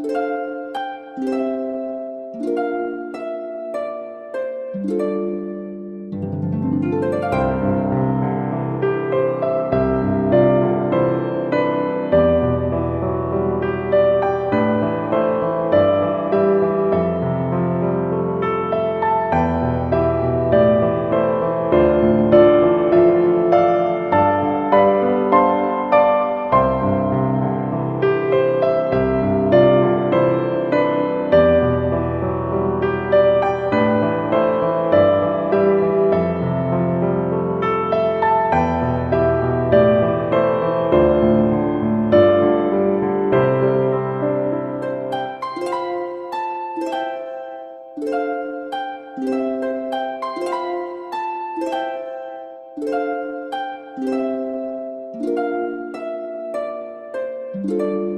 thank you Música